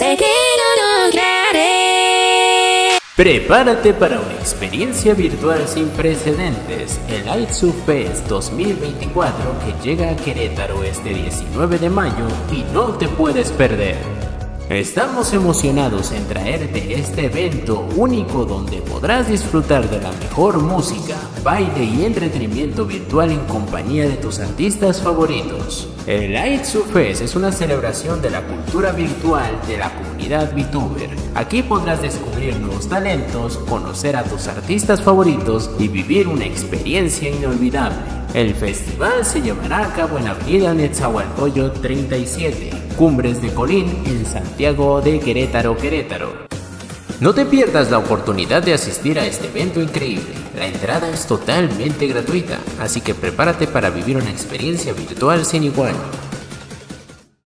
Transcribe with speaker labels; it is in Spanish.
Speaker 1: Lograré.
Speaker 2: Prepárate para una experiencia virtual sin precedentes, el Aitsu Fest 2024 que llega a Querétaro este 19 de mayo y no te puedes perder. Estamos emocionados en traerte este evento único donde podrás disfrutar de la mejor música, baile y entretenimiento virtual en compañía de tus artistas favoritos. El Light Fest es una celebración de la cultura virtual de la comunidad VTuber. Aquí podrás descubrir nuevos talentos, conocer a tus artistas favoritos y vivir una experiencia inolvidable. El festival se llevará a cabo en la avenida Netzahualcoyot 37 Cumbres de Colín en Santiago de Querétaro, Querétaro. No te pierdas la oportunidad de asistir a este evento increíble. La entrada es totalmente gratuita, así que prepárate para vivir una experiencia virtual sin igual.